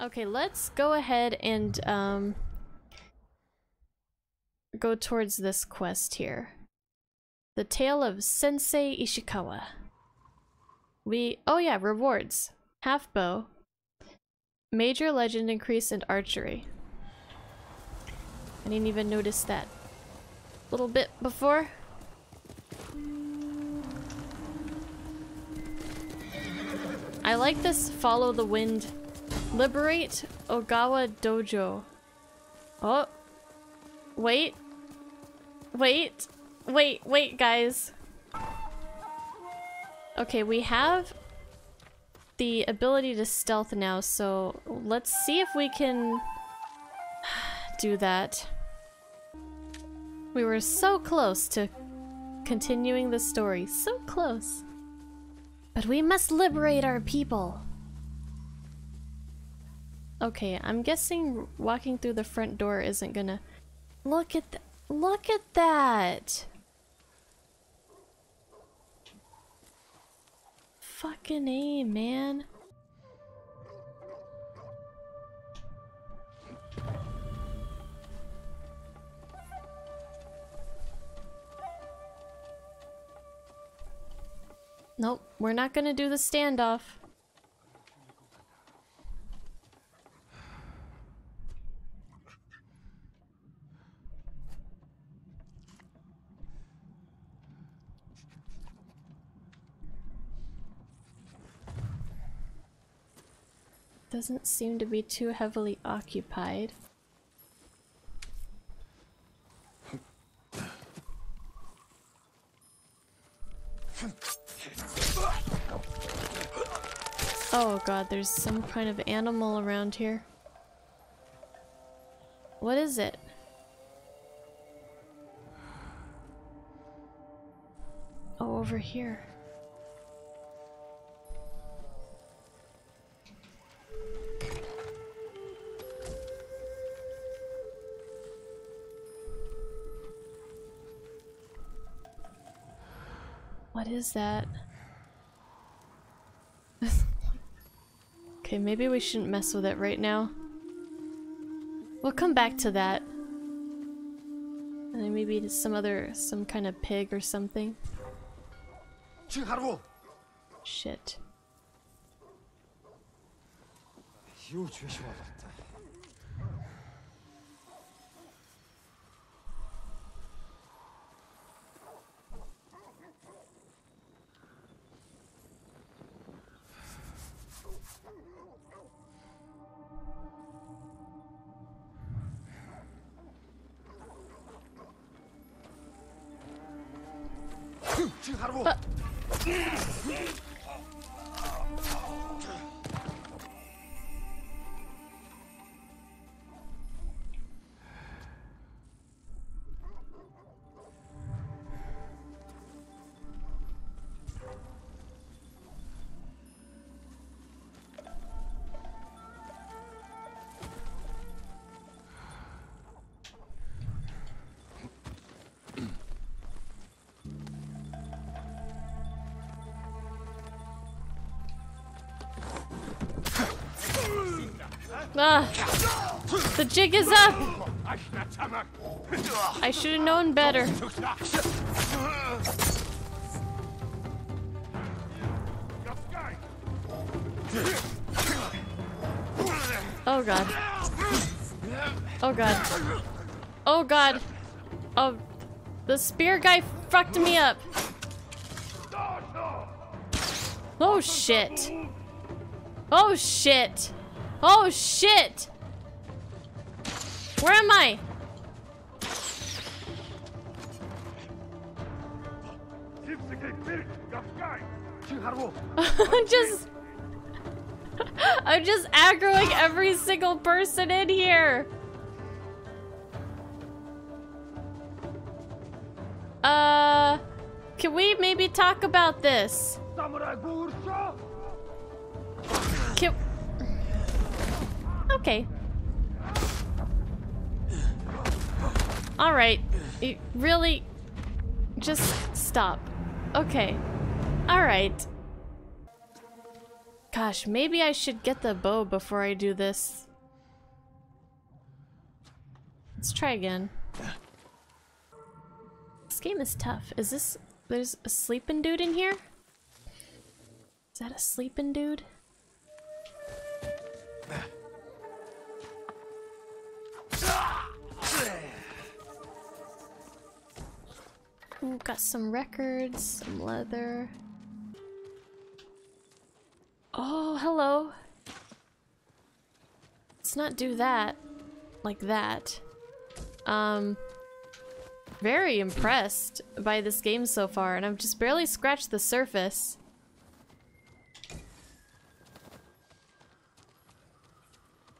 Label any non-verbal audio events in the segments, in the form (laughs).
Okay, let's go ahead and um go towards this quest here. The Tale of Sensei Ishikawa. We oh yeah, rewards. Half bow. Major legend increase in archery. I didn't even notice that little bit before. I like this follow the wind. Liberate Ogawa Dojo. Oh. Wait. Wait. Wait, wait, guys. Okay, we have the ability to stealth now, so let's see if we can (sighs) do that. We were so close to continuing the story. So close. But we must liberate our people. Okay, I'm guessing walking through the front door isn't gonna... Look at that! Look at that! Fucking A, man. Nope, we're not gonna do the standoff. Doesn't seem to be too heavily occupied. Oh god, there's some kind of animal around here. What is it? Oh, over here. What is that? okay, maybe we shouldn't mess with it right now. We'll come back to that. And then maybe it's some other, some kind of pig or something. Shit. Ah, the jig is up. I should have known better. Oh god. Oh god. Oh god. Oh, the spear guy fucked me up. Oh shit. Oh shit. Oh shit! Where am I? (laughs) I'm just... I'm just aggroing every single person in here! Uh... Can we maybe talk about this? Can... Okay. Alright. Really? Just stop. Okay. Alright. Gosh, maybe I should get the bow before I do this. Let's try again. This game is tough. Is this... There's a sleeping dude in here? Is that a sleeping dude? Ooh, got some records, some leather. Oh, hello. Let's not do that. Like that. Um, very impressed by this game so far, and I've just barely scratched the surface.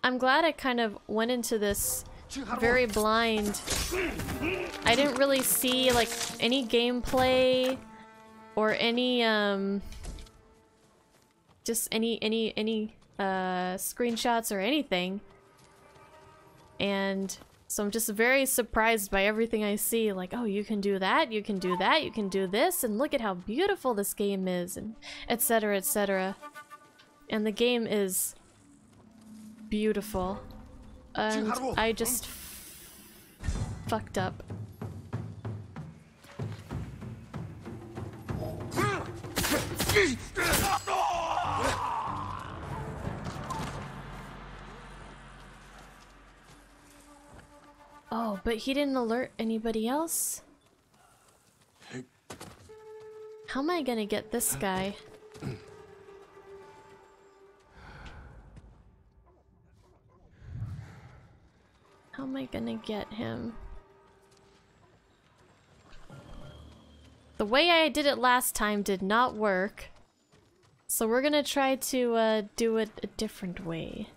I'm glad I kind of went into this very blind. I didn't really see like any gameplay or any um just any any any uh screenshots or anything. And so I'm just very surprised by everything I see. Like, oh, you can do that, you can do that, you can do this, and look at how beautiful this game is, and etc. etc. And the game is beautiful. And I just fucked up. Oh, but he didn't alert anybody else? How am I gonna get this guy? How am I gonna get him? The way I did it last time did not work. So we're gonna try to uh, do it a different way.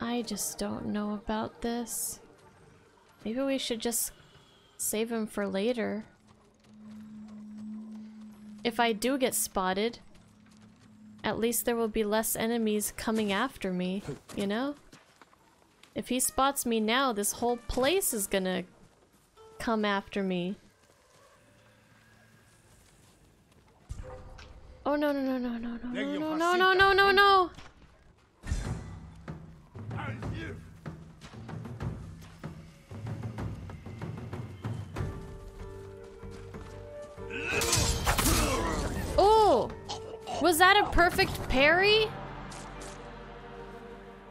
I just don't know about this. Maybe we should just save him for later. If I do get spotted, at least there will be less enemies coming after me, you know? If he spots me now, this whole place is gonna come after me. Oh no no no no no no no no no no no no Oh! Was that a perfect parry?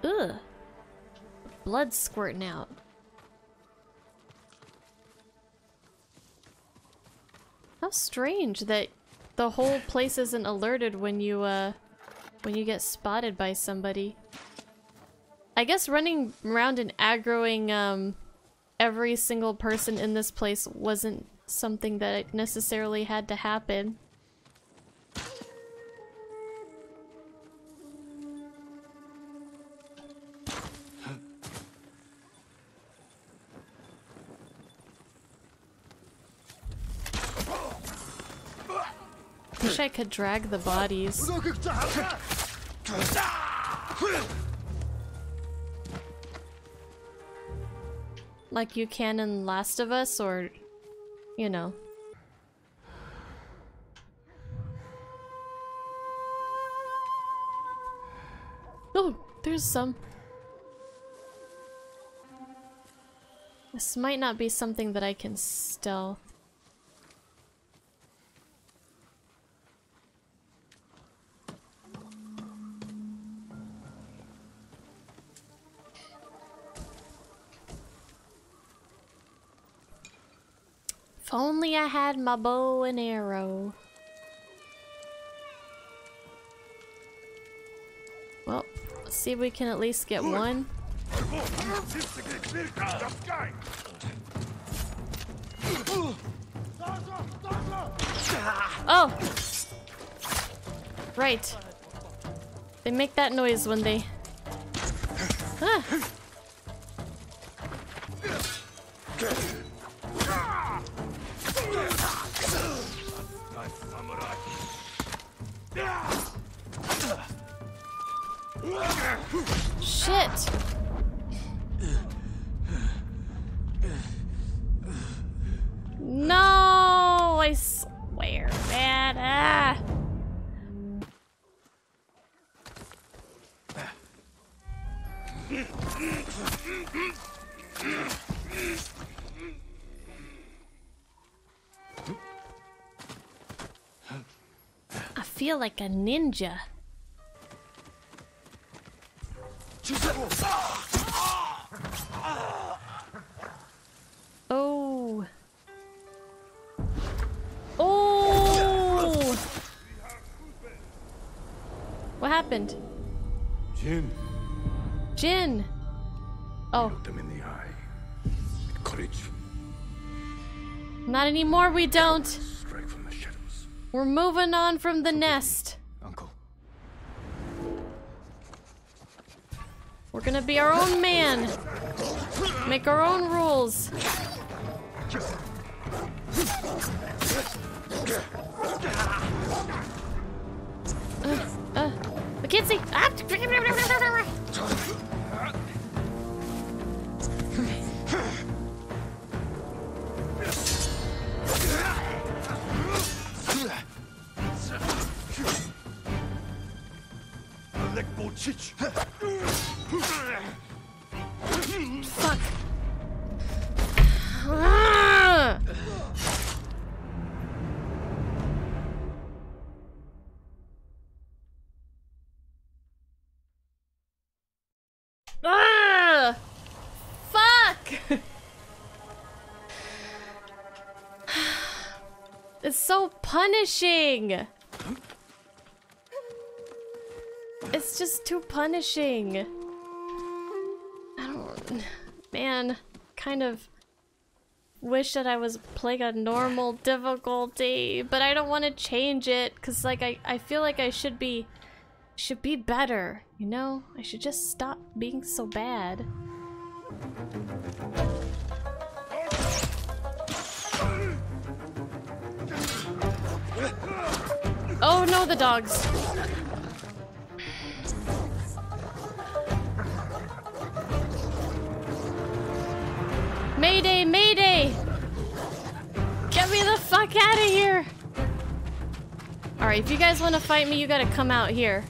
Ugh. Blood squirting out. How strange that the whole place isn't alerted when you, uh, when you get spotted by somebody. I guess running around and aggroing, um, every single person in this place wasn't something that necessarily had to happen. Could drag the bodies. Like you can in Last of Us, or, you know. Oh, there's some. This might not be something that I can stealth. If only I had my bow and arrow. Well, let's see if we can at least get one. Oh! Right. They make that noise when they... Ah. Feel like a ninja. Oh. Oh! What happened? Jin. Jin! Oh, Look them in the eye. With courage. not anymore, we don't! We're moving on from the nest. Uncle. We're gonna be our own man. Make our own rules. Uh, uh, I can't see. Ah! (laughs) Fuck. Ah! (sighs) It's so punishing. Just too punishing. I don't. Man, kind of wish that I was playing a normal difficulty, but I don't want to change it because, like, I, I feel like I should be should be better, you know? I should just stop being so bad. Oh no, the dogs. Mayday, mayday! Get me the fuck out of here! Alright, if you guys want to fight me, you gotta come out here.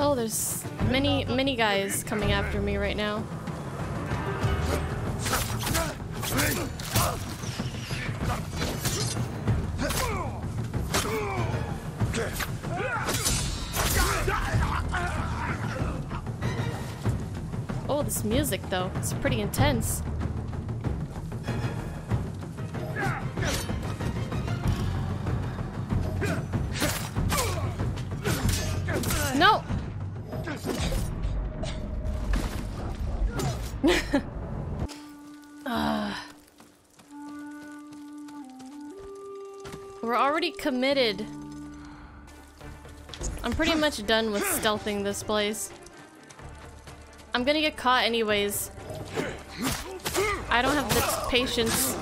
Oh, there's many, many guys coming after me right now. Music though, it's pretty intense. No! (laughs) Ah. We're already committed. I'm pretty much done with stealthing this place. I'm gonna get caught anyways. I don't have the patience.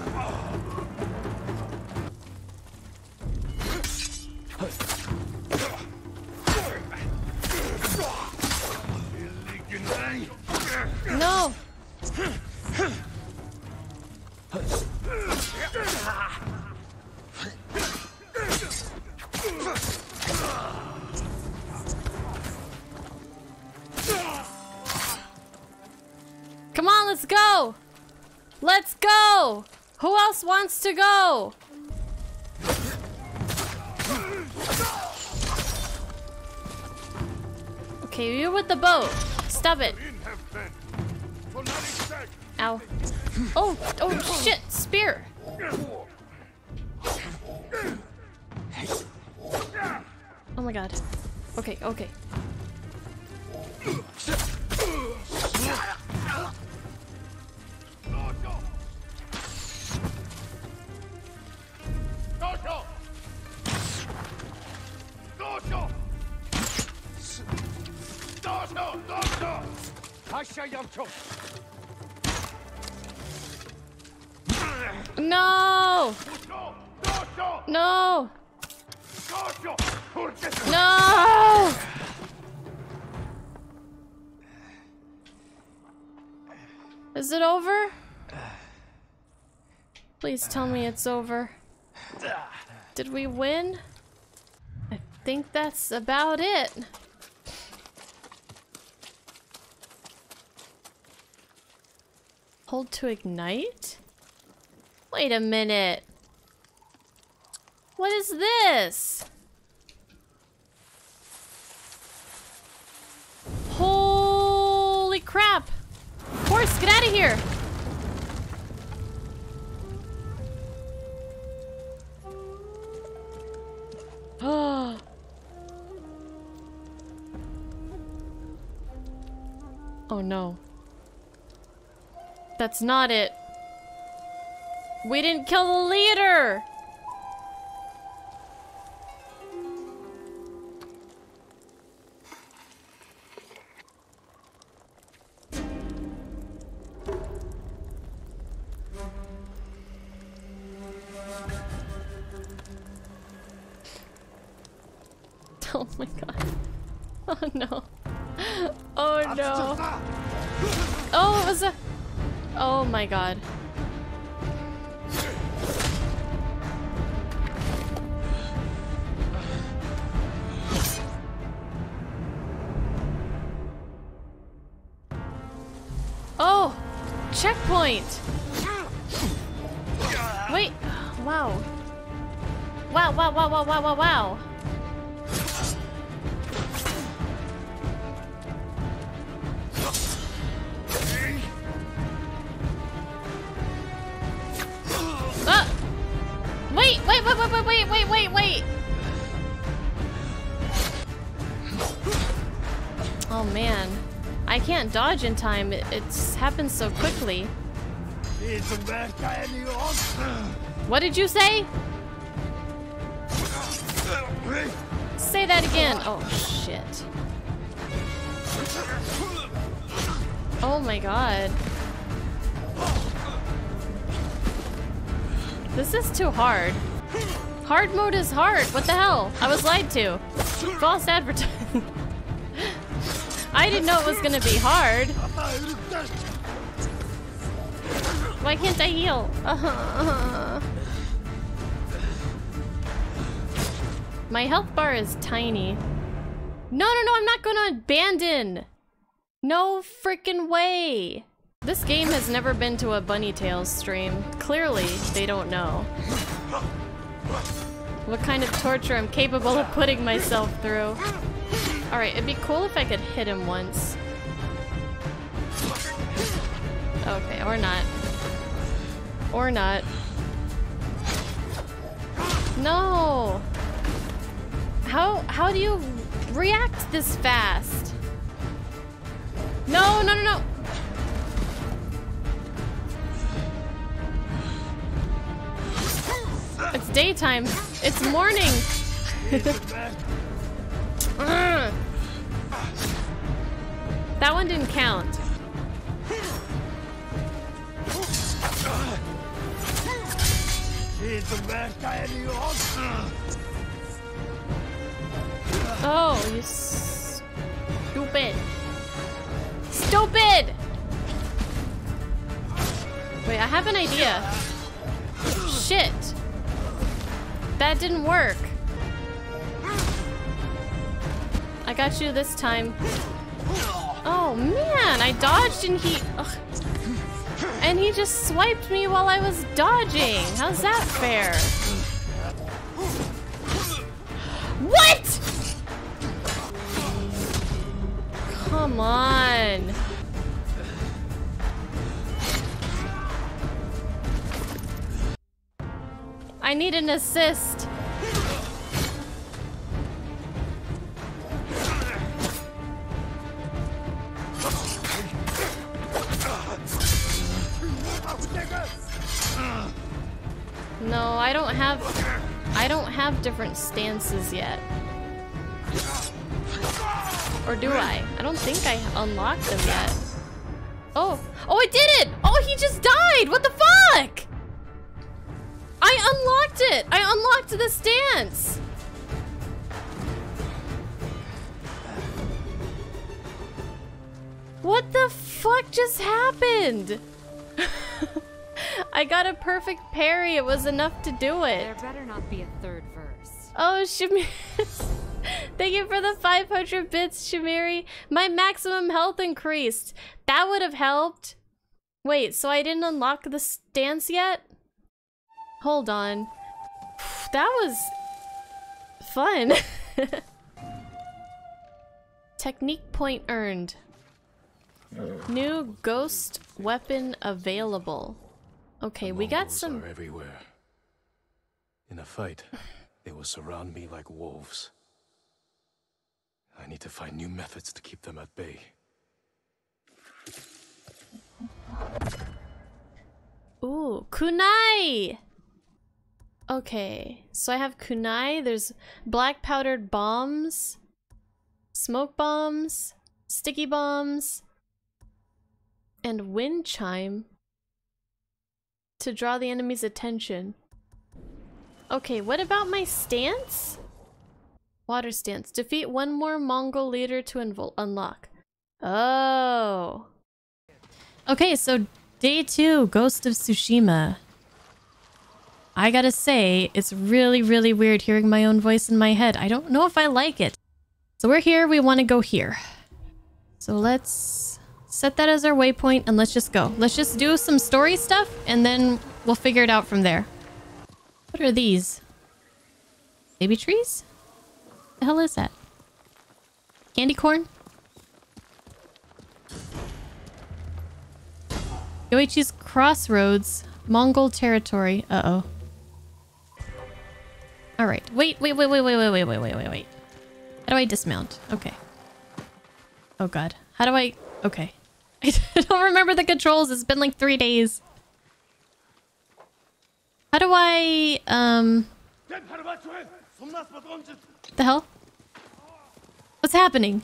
Wants to go? Okay, you're with the boat. Stop it. Ow. Oh, oh shit, spear. Oh my god. Okay, okay. No! No! No! Is it over? Please tell me it's over. Did we win? I think that's about it. Hold to ignite? Wait a minute. What is this? Holy crap! Horse, get out of here! That's not it. We didn't kill the leader! (laughs) Oh my god. (laughs) Oh no. Oh no. Oh, it was a... Oh my god. Oh! Checkpoint! Wait. Wow. Wow, wow, wow, wow, wow, wow, wow. Dodge in time. It it's happens so quickly. What did you say? Say that again. Oh shit. Oh my god. This is too hard. Hard mode is hard. What the hell? I was lied to. False advertising. I didn't know it was gonna be hard. Why can't I heal? (laughs) My health bar is tiny. No, no, no, I'm not gonna abandon. No freaking way. This game has never been to a Bunny Tails stream. Clearly, they don't know. What kind of torture I'm capable of putting myself through. Alright, it'd be cool if I could hit him once. Okay, or not. Or not. No! How, how do you react this fast? No, no, no, no! It's daytime. It's morning. (laughs) that one didn't count. Oh, you stupid. Stupid! Wait, I have an idea. Shit. That didn't work. I got you this time. Oh man, I dodged and he... Ugh. And he just swiped me while I was dodging. How's that fair? What? Come on. I need an assist. Different stances yet. Or do I? I don't think I unlocked them yet. Oh, oh I did it! Oh, he just died! What the fuck? I unlocked it! I unlocked the stance! What the fuck just happened? (laughs) I got a perfect parry. It was enough to do it. There better not be a third. Oh, shit. (laughs) Thank you for the 500 bits, Shamiri. My maximum health increased. That would have helped. Wait, so I didn't unlock the stance yet? Hold on. (sighs) That was fun. (laughs) Technique point earned. New ghost weapon available. Okay, we got some everywhere. In a fight, (laughs) they will surround me like wolves. I need to find new methods to keep them at bay. Ooh, kunai! Okay, so I have kunai, there's black powdered bombs, smoke bombs, sticky bombs, and wind chime to draw the enemy's attention. Okay, what about my stance? Water stance. Defeat one more Mongol leader to unlock. Oh. Okay, so day two, Ghost of Tsushima. I gotta say, it's really, really weird hearing my own voice in my head. I don't know if I like it. So we're here, we want to go here. So let's set that as our waypoint and let's just go. Let's just do some story stuff and then we'll figure it out from there. What are these? Baby trees? The hell is that? Candy corn? Yoichi's Crossroads, Mongol territory. Uh-oh. Alright. Wait, wait, wait, wait, wait, wait, wait, wait, wait, wait, wait. How do I dismount? Okay. Oh god. How do I... Okay. (laughs) I don't remember the controls. It's been like three days. How do I... Um... What The hell? What's happening?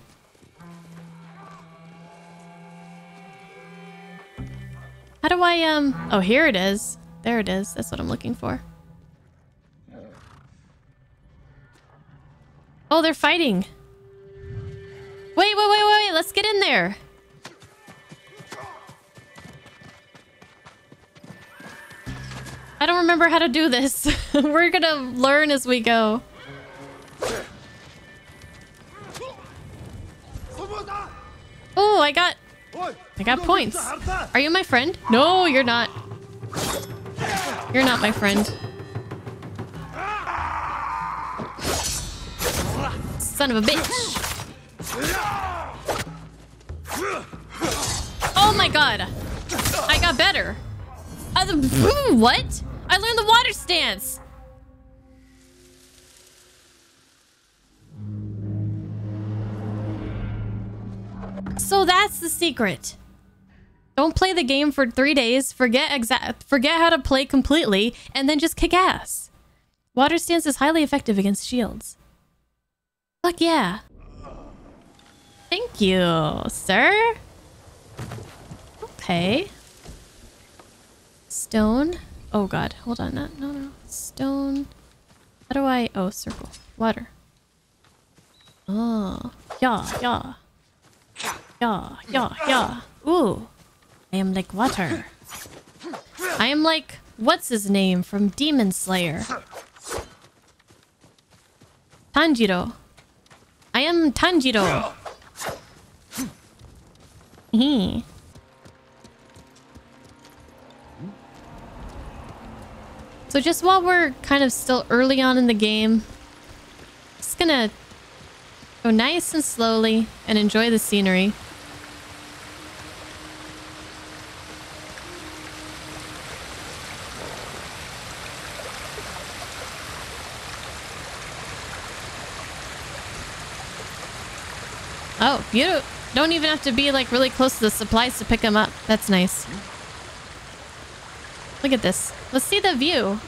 How do I, um... Oh, here it is. There it is. That's what I'm looking for. Oh, they're fighting. Wait, wait, wait, wait, wait. Let's get in there. I don't remember how to do this. (laughs) We're gonna learn as we go. Oh, I got... I got points. Are you my friend? No, you're not. You're not my friend. Son of a bitch. Oh my god. I got better. Uh, what? I learned the water stance. So that's the secret. Don't play the game for three days, forget exact forget how to play completely, and then just kick ass. Water stance is highly effective against shields. Fuck yeah. Thank you, sir. Okay. Stone. Oh god, hold on. No, no, no. Stone. How do I... Oh, circle. Water. Oh. Yeah, yeah. Yeah, yeah, yeah. Ooh. I am like water. I am like... What's his name from Demon Slayer? Tanjiro. I am Tanjiro. Hee. So just while we're kind of still early on in the game, just gonna go nice and slowly and enjoy the scenery. Oh, you don't even have to be like really close to the supplies to pick them up. That's nice. Look at this. Let's see the view.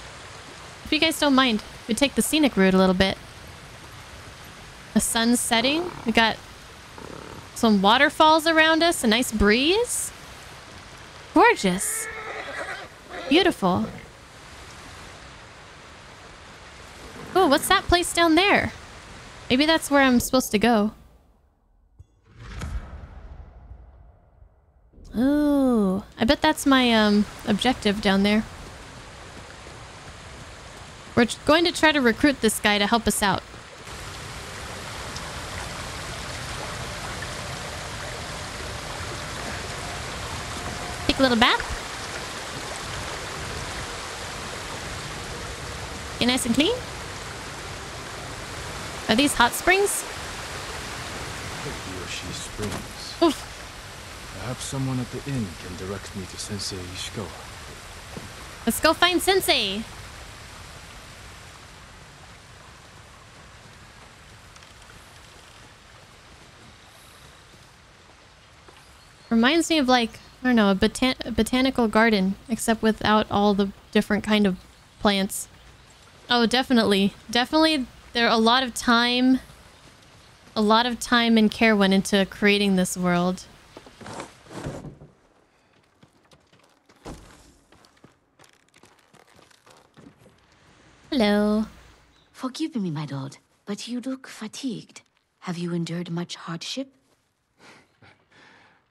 If you guys don't mind, we take the scenic route a little bit. The sun's setting. We got some waterfalls around us. A nice breeze. Gorgeous. Beautiful. Oh, what's that place down there? Maybe that's where I'm supposed to go. Oh, I bet that's my um objective down there. We're going to try to recruit this guy to help us out. Take a little bath. Get nice and clean. Are these hot springs? Yoshi Springs. Oof. Perhaps someone at the inn can direct me to Sensei Ishikawa. Let's go find Sensei. Reminds me of like, I don't know, a, botan a botanical garden, except without all the different kind of plants. Oh, definitely. Definitely there a lot of time a lot of time and care went into creating this world. Hello. Forgive me, my lord, but you look fatigued. Have you endured much hardship?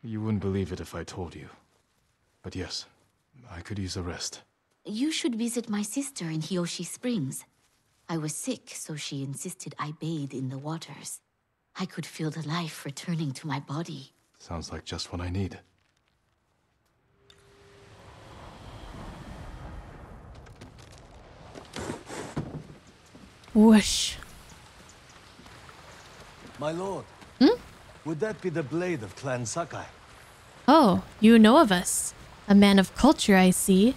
You wouldn't believe it if I told you. But yes, I could use a rest. You should visit my sister in Hiyoshi Springs. I was sick, so she insisted I bathe in the waters. I could feel the life returning to my body. Sounds like just what I need. Whoosh. My lord. Hmm? Would that be the blade of Clan Sakai? Oh, you know of us. A man of culture, I see.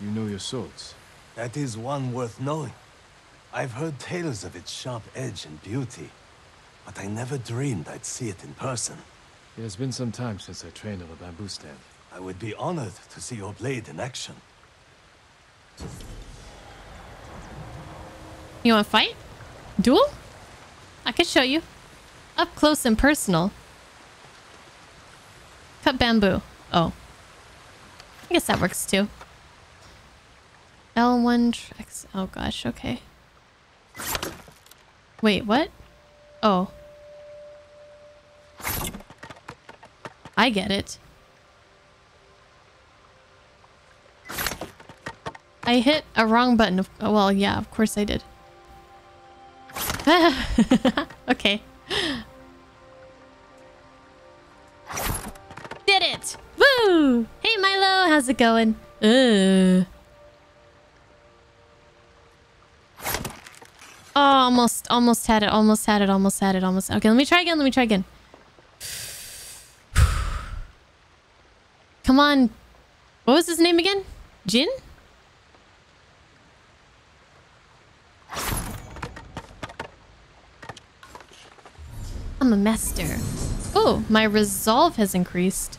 You know your swords. That is one worth knowing. I've heard tales of its sharp edge and beauty, but I never dreamed I'd see it in person. It has been some time since I trained on a bamboo stand. I would be honored to see your blade in action. You want to fight? Duel? I can show you. Up close and personal. Cut bamboo. Oh. I guess that works too. L1 tracks. Oh gosh, okay. Wait, what? Oh. I get it. I hit a wrong button. Well, yeah, of course I did. (laughs) okay. How's it going? Uh. Oh, almost, almost had it, almost had it, almost had it, almost. Okay, let me try again, let me try again. Come on. What was his name again? Jin? I'm a master. Oh, my resolve has increased.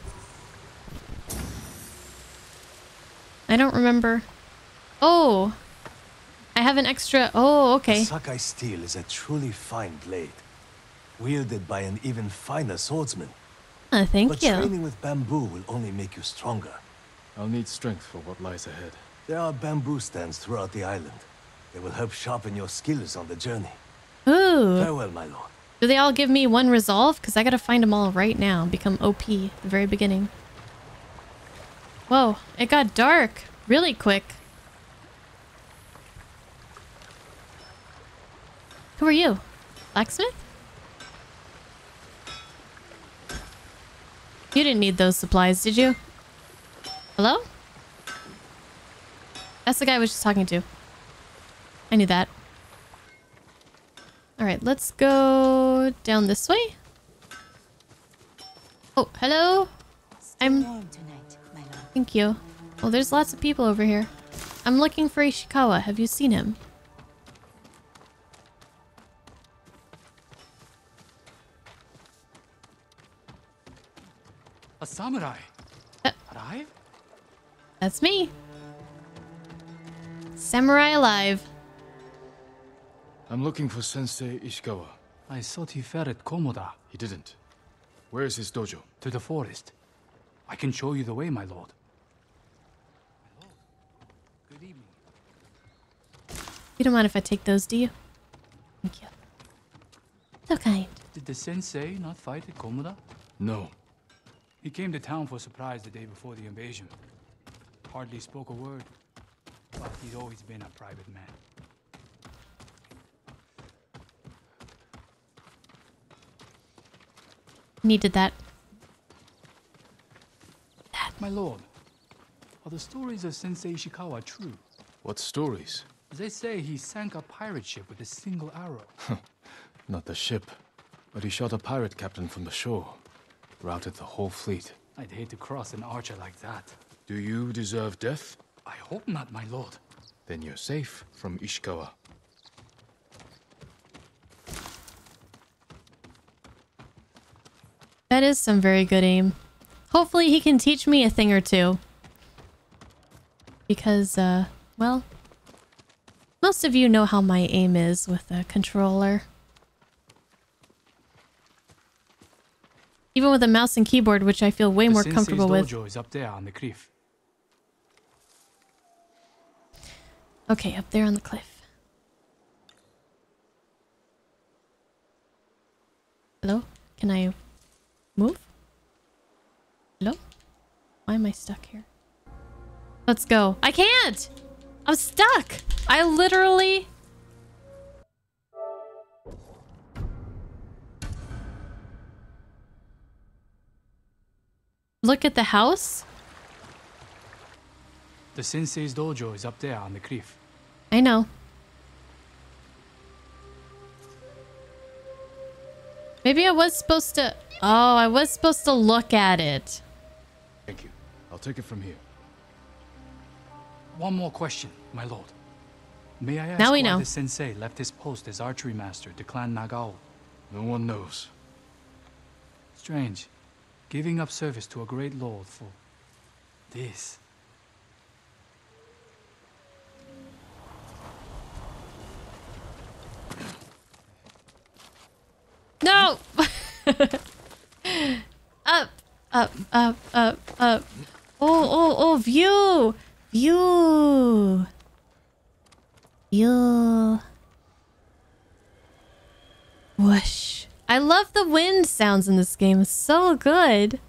I don't remember. Oh, I have an extra. Oh, okay. The Sakai steel is a truly fine blade, wielded by an even finer swordsman. Uh, thank but you. training with bamboo will only make you stronger. I'll need strength for what lies ahead. There are bamboo stands throughout the island. They will help sharpen your skills on the journey. Ooh. Farewell, my lord. Do they all give me one resolve? Because I gotta find them all right now. Become OP at the very beginning. Whoa, it got dark really quick. Who are you? Blacksmith? You didn't need those supplies, did you? Hello? That's the guy I was just talking to. I knew that. Alright, let's go down this way. Oh, hello? I'm... Thank you. Well, there's lots of people over here. I'm looking for Ishikawa. Have you seen him? A samurai. Uh. Alive? That's me. Samurai alive. I'm looking for Sensei Ishikawa. I thought he fell at Komoda. He didn't. Where is his dojo? To the forest. I can show you the way, my lord. My lord. Good evening. You don't mind if I take those, do you? Thank you. So kind. Did the sensei not fight at Komoda? No. He came to town for surprise the day before the invasion. Hardly spoke a word. But he's always been a private man. Needed that. that. My lord, are the stories of Sensei Ishikawa true? What stories? They say he sank a pirate ship with a single arrow. Not the ship, but he shot a pirate captain from the shore. Routed the whole fleet. I'd hate to cross an archer like that. Do you deserve death? I hope not, my lord. Then you're safe from Ishikawa. That is some very good aim. Hopefully he can teach me a thing or two. Because, uh, well, most of you know how my aim is with a controller. Even with a mouse and keyboard, which I feel way the more comfortable with. is up there on the cliff. Okay, up there on the cliff. Hello? Can I move? Hello? Why am I stuck here? Let's go. I can't! I'm stuck! I literally... Look at the house? The Sensei's dojo is up there on the cliff. I know. Maybe I was supposed to... Oh, I was supposed to look at it. Thank you. I'll take it from here. One more question, my lord. May I ask Now we why know. the sensei left his post as archery master to Clan Nagao? No one knows. Strange. Giving up service to a great lord for this. No! (laughs) up, up, up, up, up. Oh, oh, oh, view! View! View. Whoosh. I love the wind sounds in this game. It's so good.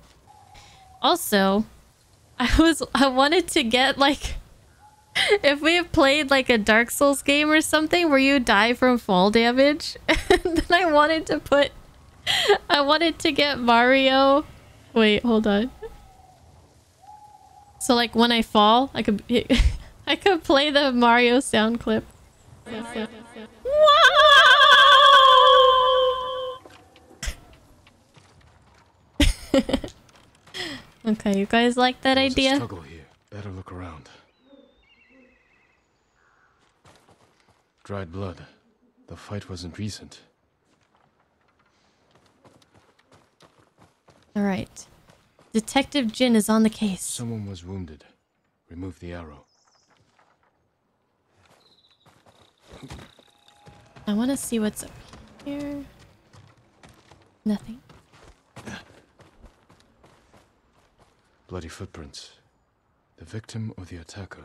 Also, I was I wanted to get like (laughs) if we have played like a Dark Souls game or something where you die from fall damage, (laughs) then I wanted to put (laughs) I wanted to get Mario. Wait, hold on. So like when I fall, I could (laughs) I could play the Mario sound clip. Wow! (laughs) okay, you guys like that There's idea? struggle here. Better look around. Dried blood. The fight wasn't recent. All right. Detective Jin is on the case. Someone was wounded. Remove the arrow. I want to see what's up here. Nothing. Bloody footprints. The victim or the attacker.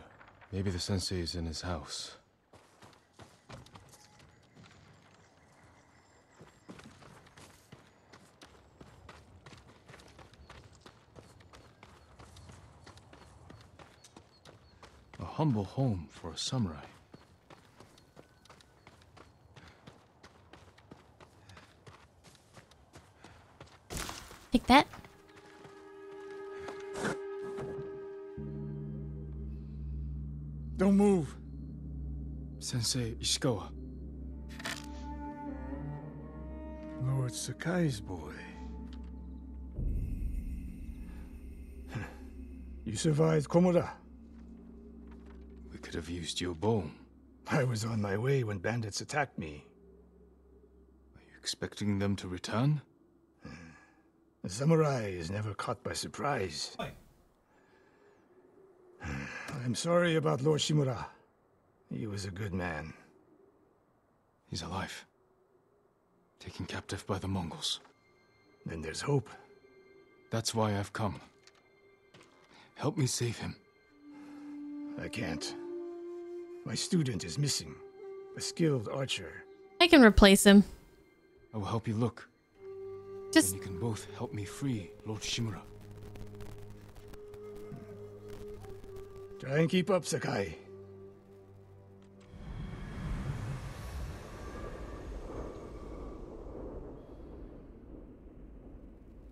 Maybe the sensei is in his house. A humble home for a samurai. Take that. Don't move! Sensei Ishikawa. Lord Sakai's boy. (laughs) you survived Komoda. We could have used your bone. I was on my way when bandits attacked me. Are you expecting them to return? A samurai is never caught by surprise. (sighs) I'm sorry about Lord Shimura. He was a good man. He's alive. Taken captive by the Mongols. Then there's hope. That's why I've come. Help me save him. I can't. My student is missing. A skilled archer. I can replace him. I will help you look. Just Then you can both help me free Lord Shimura. Try and keep up, Sakai.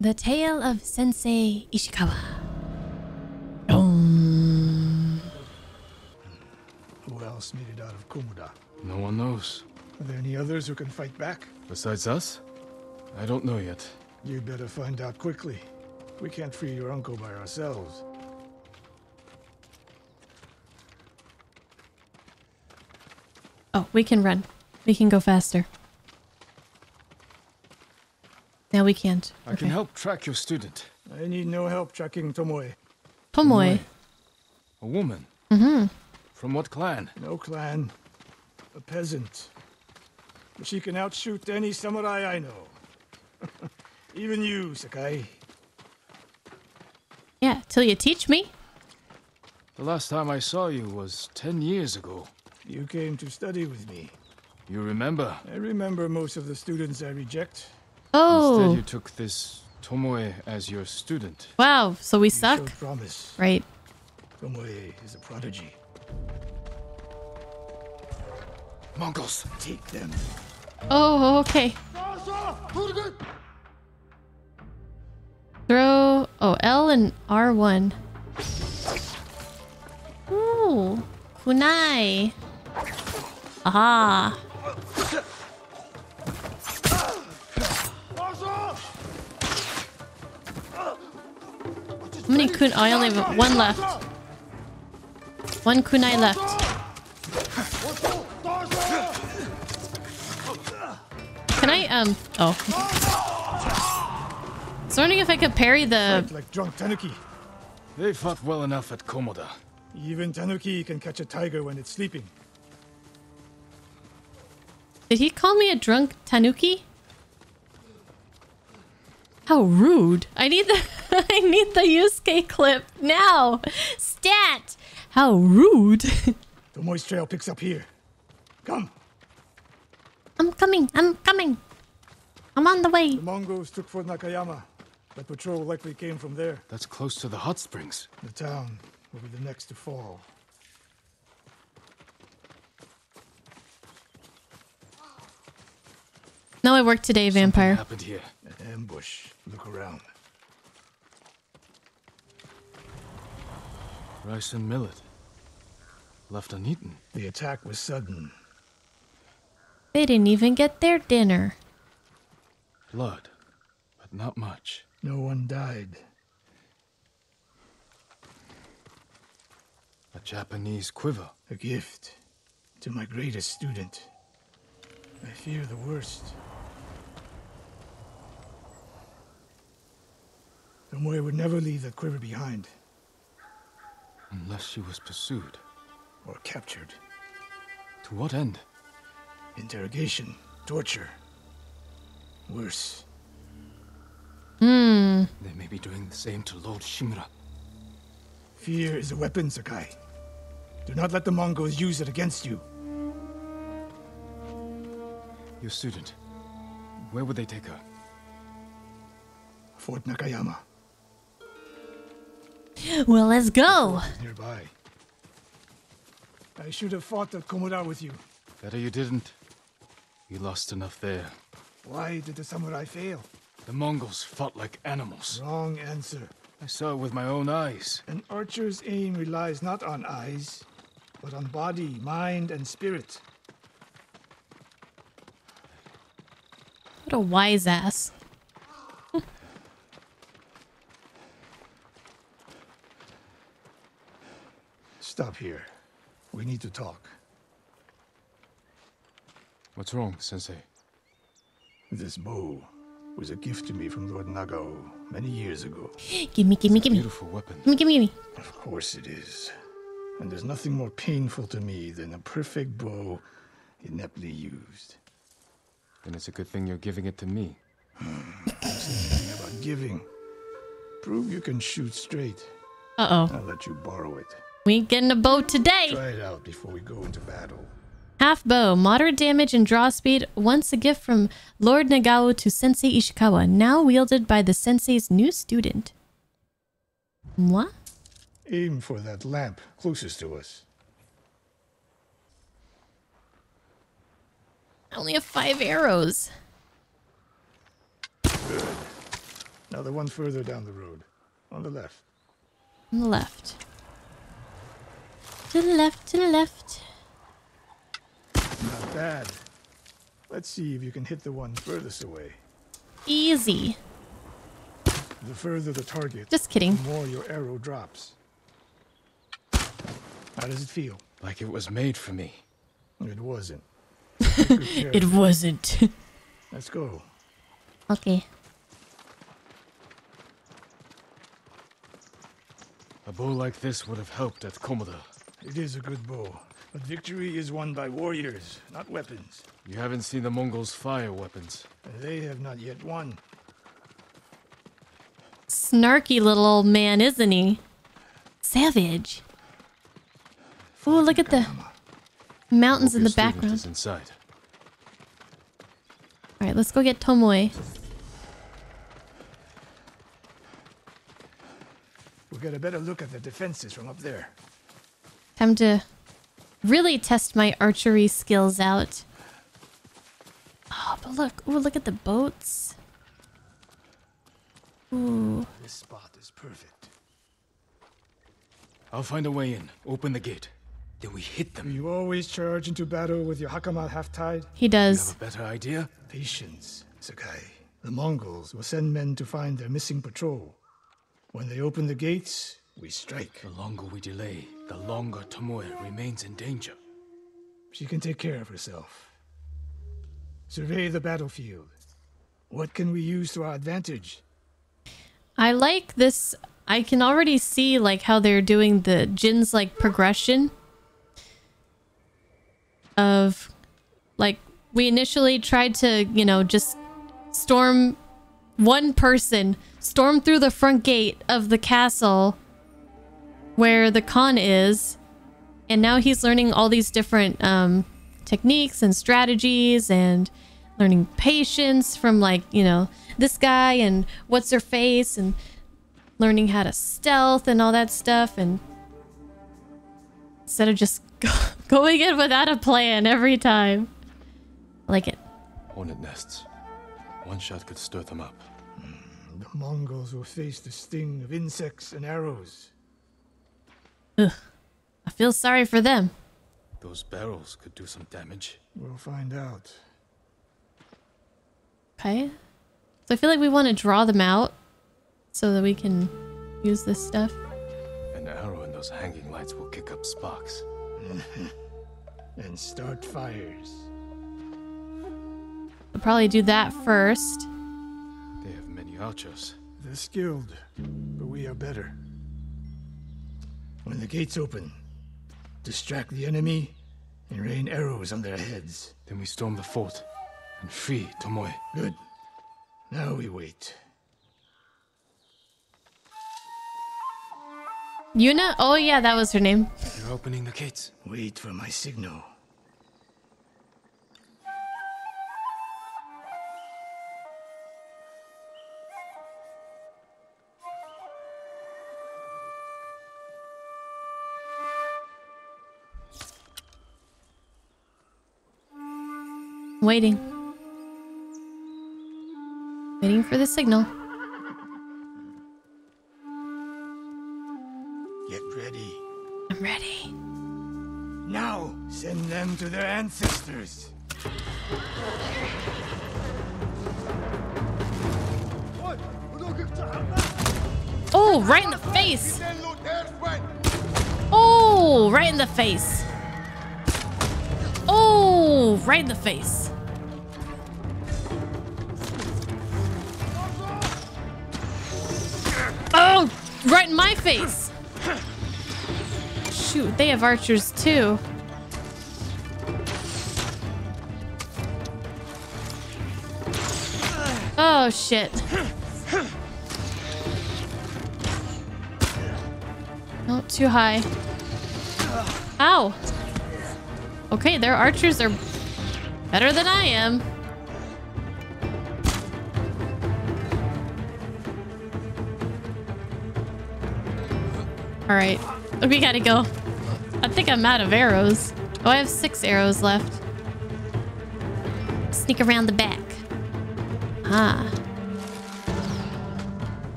the tale of Sensei Ishikawa. No one knows. Are there any others who can fight back? Besides us? I don't know yet. You'd better find out quickly. We can't free your uncle by ourselves. Oh, we can run. We can go faster. Now we can't. I can help track your student. I need no help tracking Tomoe. Tomoe. A woman. Mm-hmm. From what clan? No clan. A peasant. But she can outshoot any samurai I know. (laughs) Even you, Sakai. Yeah, till you teach me. The last time I saw you was ten years ago. You came to study with me. You remember? I remember most of the students I reject. Oh, Instead, you took this Tomoe as your student. wow. So we You suck? promise. Right. Tomoe is a prodigy. Mongols! Take them. Oh, okay. Throw. Oh, L and R1. Ooh. Kunai. Aha. How many kun? Oh, I only have one left. One kunai left. Can I, um, oh. I was wondering if I could parry the, Fight like drunk Tanuki. They fought well enough at Komoda. Even Tanuki can catch a tiger when it's sleeping. did he call me a drunk tanuki? How rude. I need the, (laughs) I need the Yusuke clip now. Stat. How rude. (laughs) Tomoe's trail picks up here. Come. I'm coming, I'm coming. I'm on the way. The Mongols took Fort Nakayama. That patrol likely came from there. That's close to the hot springs. The town will be the next to fall. No, I work today, Something vampire. happened here. An ambush. Look around. Rice and millet. Left uneaten. The attack was sudden. They didn't even get their dinner. Blood. But not much. No one died. A Japanese quiver. A gift to my greatest student. I fear the worst. Tomoe would never leave that quiver behind Unless she was pursued. or captured. To what end? Interrogation, torture. Worse. Hmm. They may be doing the same to Lord Shimura. Fear is a weapon, Sakai. Do not let the Mongols use it against you. Your student. Where would they take her? Fort Nakayama Well, let's go. nearby. I should have fought at Komoda with you. Better you didn't. You lost enough there. Why did the samurai fail? The Mongols fought like animals. Wrong answer. I saw it with my own eyes. An archer's aim relies not on eyes, but on body, mind, and spirit. What a wise ass. Stop here. We need to talk. What's wrong, Sensei? This bow was a gift to me from Lord Nagao many years ago. (gasps) Gimme, gimme, gimme. Beautiful weapon. Gimme, gimme, gimme. Of course it is. And there's nothing more painful to me than a perfect bow ineptly used. Then it's a good thing you're giving it to me. Hmm. Thing about giving. Prove you can shoot straight. Uh-oh. I'll let you borrow it. We getting a bow today. Try it out before we go into battle. Half bow, moderate damage and draw speed. Once a gift from Lord Nagao to Sensei Ishikawa, now wielded by the sensei's new student. What? Aim for that lamp closest to us. I only have five arrows. Now the one further down the road. On the left. On the left. To the left, to the left. Not bad. Let's see if you can hit the one furthest away. Easy. The further the target, Just kidding. the more your arrow drops. How does it feel? Like it was made for me. It wasn't. Take (laughs) good care. It wasn't. Let's go. okay. A bow like this would have helped at Komoda. It is a good bow, but victory is won by warriors, not weapons. You haven't seen the Mongols fire weapons. They have not yet won. Snarky little old man, isn't he? Savage. Oh, look at the mountains in the background. inside. All right, let's go get Tomoe. We'll get a better look at the defenses from up there. Time to really test my archery skills out. Oh, but look. Ooh, look at the boats. Ooh. This spot is perfect. I'll find a way in. Open the gate. Then we hit Do them. you always charge into battle with your hakama half-tied? He You does. have a better idea? Patience, Sakai. The Mongols will send men to find their missing patrol. When they open the gates, we strike. The longer we delay, the longer Tomoe remains in danger. She can take care of herself. Survey the battlefield. What can we use to our advantage? I like this. I can already see like how they're doing the Jin's like progression of like we initially tried to, you know, just storm one person, storm through the front gate of the castle where the Khan is, and now he's learning all these different um techniques and strategies and learning patience from like, you know, this guy and what's her face and learning how to stealth and all that stuff and instead of just (laughs) going in without a plan every time. I like it. Hornet nests. One shot could stir them up. The Mongols will face the sting of insects and arrows. I feel sorry for them. Those barrels could do some damage. We'll find out. Okay. So I feel like we want to draw them out so that we can use this stuff. An arrow in those hanging lights will kick up sparks. (laughs) And start fires. We'll probably do that first. They have many archers. They're skilled, but we are better. When the gates open, distract the enemy and rain arrows on their heads. Then we storm the fort and free Tomoe. Good. Now we wait. Yuna? Oh yeah, that was her name. You're opening the gates. Wait for my signal. Waiting. Waiting for the signal. Get ready. I'm ready. Now, send them to their ancestors. Oh, right in the face. Oh, right in the face. Oh, right in the face. Right in my face. Shoot, they have archers too. Oh, shit. No, too high. Ow. Okay, their archers are better than I am. All right, we gotta go. I think I'm out of arrows. Oh, I have six arrows left. Sneak around the back. Ah.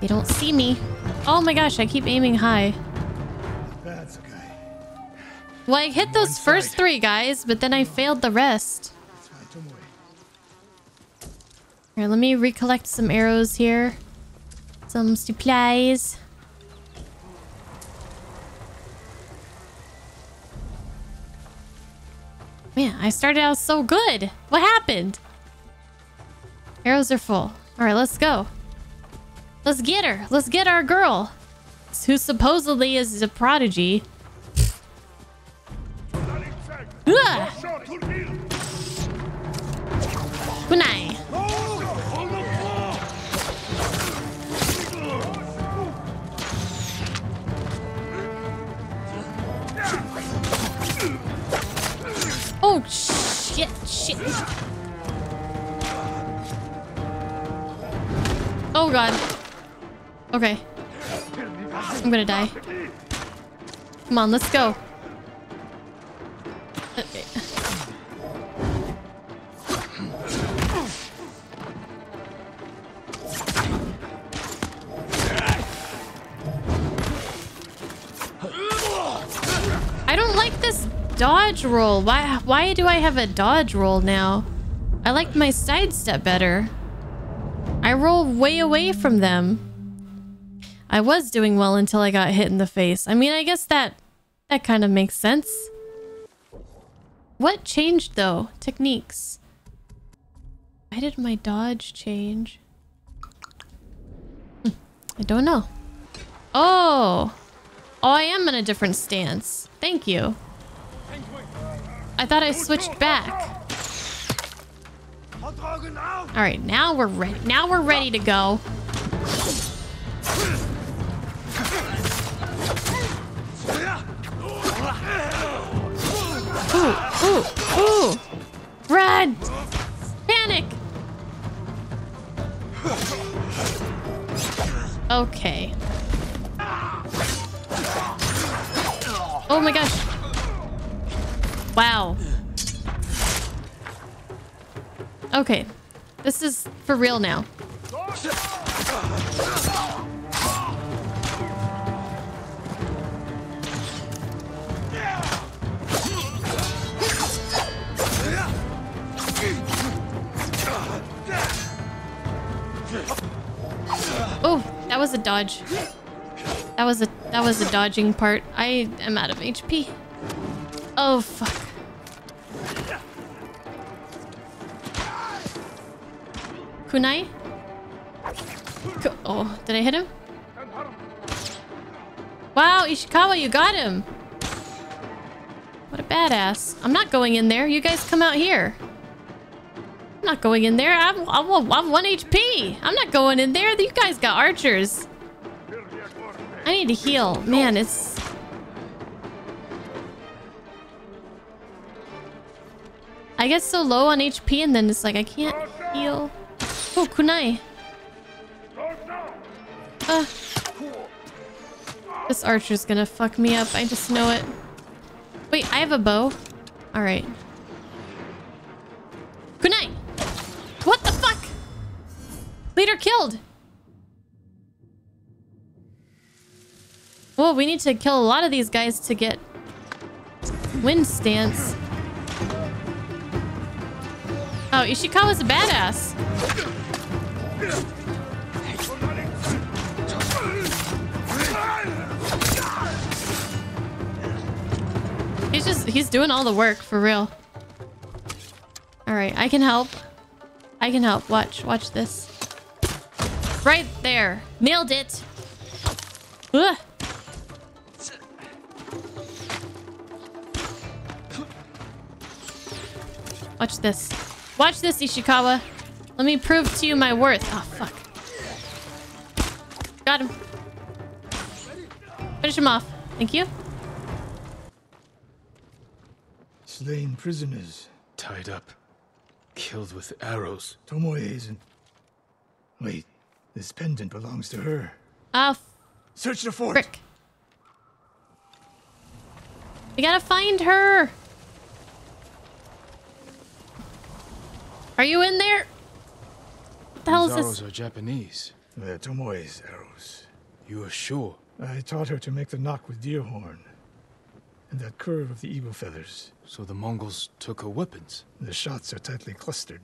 They don't see me. Oh my gosh, I keep aiming high. That's okay. Well, I hit those first three guys, but then I failed the rest. Here, let me recollect some arrows here. Some supplies. Man, I started out so good. What happened? Arrows are full. All right, let's go. Let's get her. Let's get our girl. Who supposedly is a prodigy. Kunai. Oh shit, shit. Oh god. Okay. I'm gonna die. Come on, let's go. Okay. Dodge roll. Why why do I have a dodge roll now? I like my sidestep better. I roll way away from them. I was doing well until I got hit in the face. I mean, I guess that that kind of makes sense. What changed though? Techniques. Why did my dodge change? Hmm, I don't know. Oh. Oh, I am in a different stance. Thank you. I thought I switched back. All right, now we're ready. Now we're ready to go. Ooh, ooh, ooh. Run! Panic! Okay. Oh my gosh. Wow. Okay. This is for real now. Oh, that was a dodge. That was a that was a dodging part. I am out of HP. Oh fuck. Kunai? Ku- oh, did I hit him? Wow, Ishikawa, you got him. What a badass. I'm not going in there. You guys come out here. I'm not going in there. I'm, I'm, I'm 1 HP. I'm not going in there. You guys got archers. I need to heal. Man, it's... get so low on HP and then it's like I can't heal. Oh, kunai. Ah. This archer's gonna fuck me up. I just know it. Wait, I have a bow. Alright. Kunai! What the fuck? Leader killed. Well, we need to kill a lot of these guys to get wind stance. Oh, Ishikawa's a badass. He's just, he's doing all the work for real. All right, I can help. I can help. Watch, watch this. Right there. Nailed it. Ugh. Watch this. Watch this, Ishikawa. Let me prove to you my worth. Oh, fuck. Got him. Finish him off. Thank you. Slain prisoners. Tied up. Killed with arrows. Tomoe isn't. Wait, this pendant belongs to her. Ah, Search the fort. frick. We gotta find her. Are you in there? What the hell These is arrows this? are Japanese. They're Tomoe's arrows. You are sure? I taught her to make the nock with deer horn. and that curve of the eagle feathers. So the Mongols took her weapons. The shots are tightly clustered.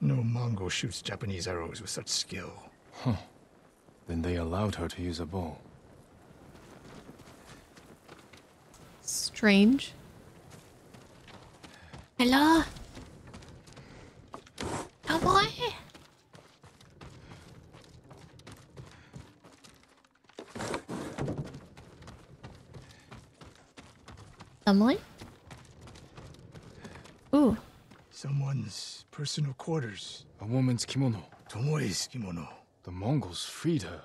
No Mongol shoots Japanese arrows with such skill. Huh. Then they allowed her to use a bow. Strange. Hello? Oh boy. Someone? Ooh. Someone's personal quarters. A woman's kimono. Tomoe's kimono. The Mongols freed her.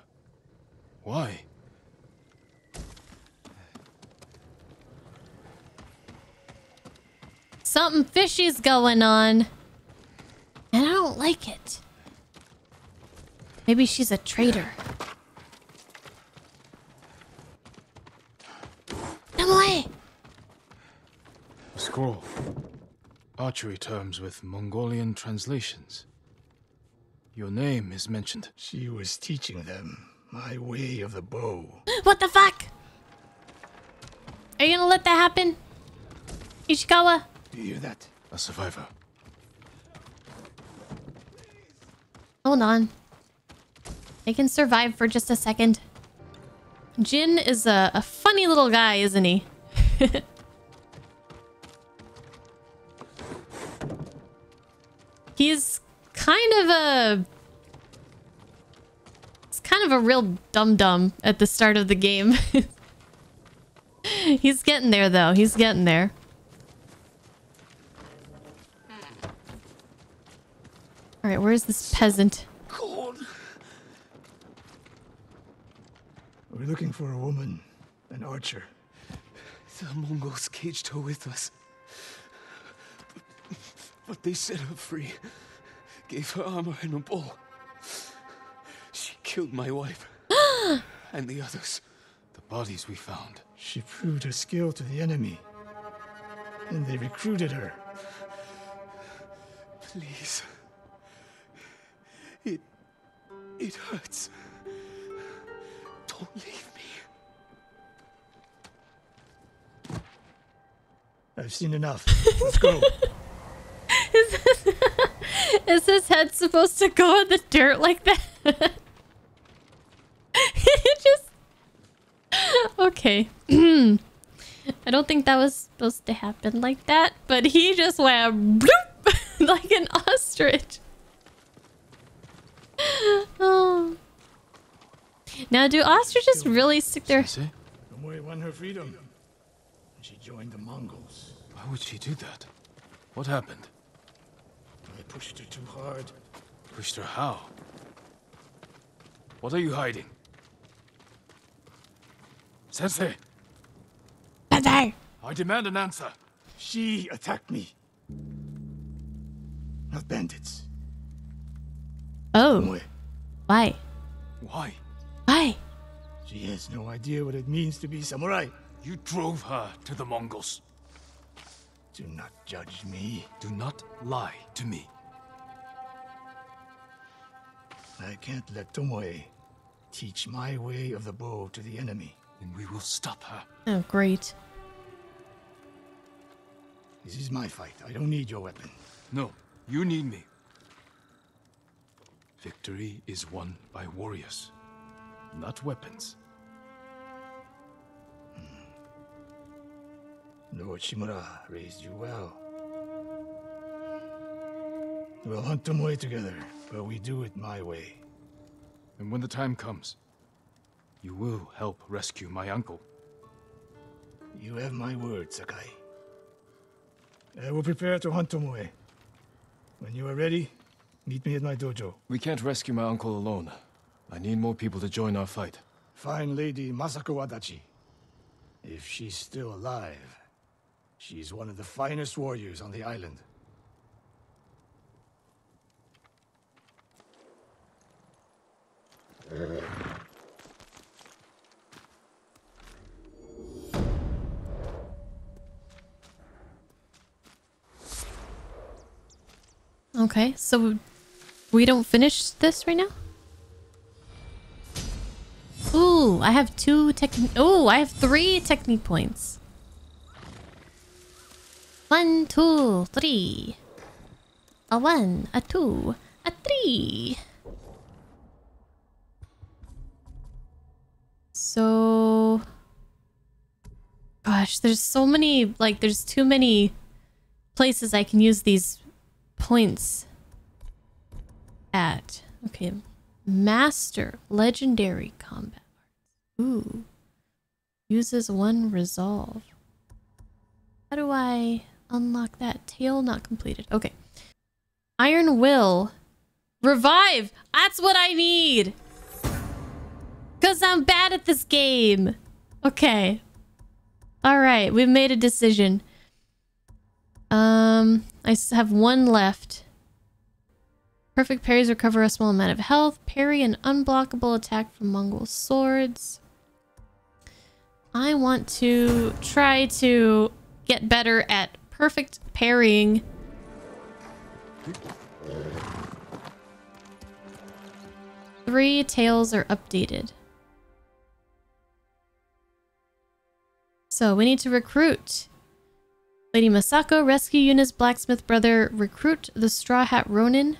Why? Something fishy's going on. And I don't like it. Maybe she's a traitor. Emily! A scroll. Archery terms with Mongolian translations. Your name is mentioned. She was teaching them my way of the bow. (gasps) What the fuck? Are you gonna let that happen? Ishikawa? Do you hear that? A survivor. Hold on. They can survive for just a second. Jin is a, a funny little guy, isn't he? (laughs) He's kind of a... He's kind of a real dum-dum at the start of the game. (laughs) He's getting there, though. He's getting there. Alright, where's this peasant? We're looking for a woman, an archer. The Mongols caged her with us. But they set her free. Gave her armor and a bow. She killed my wife. (gasps) and the others. The bodies we found. She proved her skill to the enemy. And they recruited her. Please. It hurts. Don't leave me. I've seen enough. Let's go. (laughs) (laughs) Is his head supposed to go in the dirt like that? (laughs) it just. Okay. (clears throat) I don't think that was supposed to happen like that, but he just went bloop, like an ostrich. Oh. (laughs) Now, do ostriches really stick their. Sensei? Tomoe won her freedom. And she joined the Mongols. Why would she do that? What happened? I pushed her too hard. Pushed her how? What are you hiding? Sensei! Sensei! I demand an answer! She attacked me. Not bandits. Oh, Tomoe. why? Why? Why? She has no idea what it means to be samurai. You drove her to the Mongols. Do not judge me. Do not lie to me. I can't let Tomoe teach my way of the bow to the enemy. And we will stop her. Oh, great. This is my fight. I don't need your weapon. No, you need me. Victory is won by warriors, not weapons. Hmm. Lord Shimura raised you well. We'll hunt Tomoe together, but we do it my way. And when the time comes, you will help rescue my uncle. You have my word, Sakai. I will prepare to hunt Tomoe. When you are ready, meet me at my dojo. We can't rescue my uncle alone. I need more people to join our fight. Fine lady Masako Adachi. If she's still alive, she's one of the finest warriors on the island. Okay, so we don't finish this right now? Ooh, I have two technique. Oh, I have three technique points. One, two, three. A one, a two, a three. So... Gosh, there's so many, like, there's too many places I can use these points at. Okay. Master Legendary Combat Arts. Ooh. Uses one resolve. How do I unlock that? Tale not completed. Okay. Iron Will. Revive! That's what I need! Because I'm bad at this game. Okay. Alright, we've made a decision. Um, I have one left. Perfect parries recover a small amount of health. Parry an unblockable attack from Mongol swords. I want to try to get better at perfect parrying. Three tales are updated. So we need to recruit. Lady Masako, rescue Yuna's blacksmith brother, recruit the Straw Hat Ronin.